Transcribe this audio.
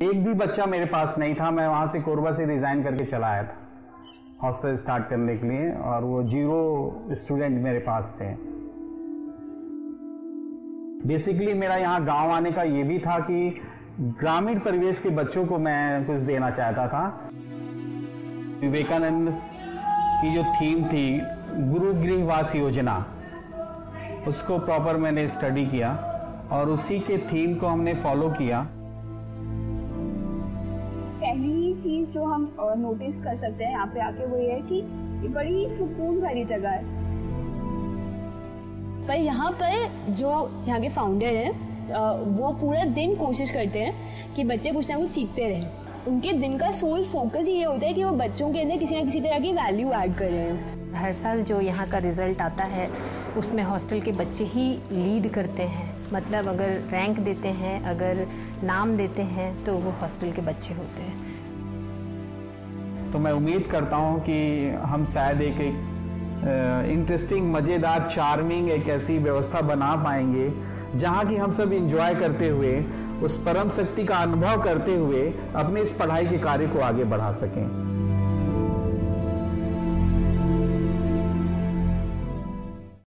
एक भी बच्चा मेरे पास नहीं था, मैं वहाँ से कोरबा से रिजाइन करके चला आया था। हॉस्टल स्टार्ट करने के लिए और वो ज़ीरो स्टूडेंट मेरे पास थे। बेसिकली मेरा यहाँ गाँव आने का ये भी था कि ग्रामीण परिवेश के बच्चों को मैं कुछ देना चाहता था। विवेकानंद की जो थीम थी, गुरु गृहवास योजना, उसको प्रॉपर मैंने स्टडी किया और उसी के थीम को हमने फॉलो किया। पहली चीज़ जो हम नोटिस कर सकते हैं यहाँ पे आके वो ये है कि ये बड़ी सुकून भरी जगह है। पर यहाँ पर जो यहाँ के फाउंडर हैं वो पूरा दिन कोशिश करते हैं कि बच्चे कुछ ना कुछ सीखते रहें। उनके दिन का सोल फोकस ही ये होता है कि वो बच्चों के अंदर किसी ना किसी तरह की वैल्यू ऐड कर। हर साल जो यहाँ का रिज़ल्ट आता है उसमें हॉस्टल के बच्चे ही लीड करते हैं। मतलब अगर रैंक देते हैं अगर नाम देते हैं तो वो हॉस्टल के बच्चे होते हैं। तो मैं उम्मीद करता हूँ कि हम शायद एक एक इंटरेस्टिंग मज़ेदार चार्मिंग एक ऐसी व्यवस्था बना पाएँगे जहाँ की हम सब इंजॉय करते हुए उस परम शक्ति का अनुभव करते हुए अपने इस पढ़ाई के कार्य को आगे बढ़ा सकें।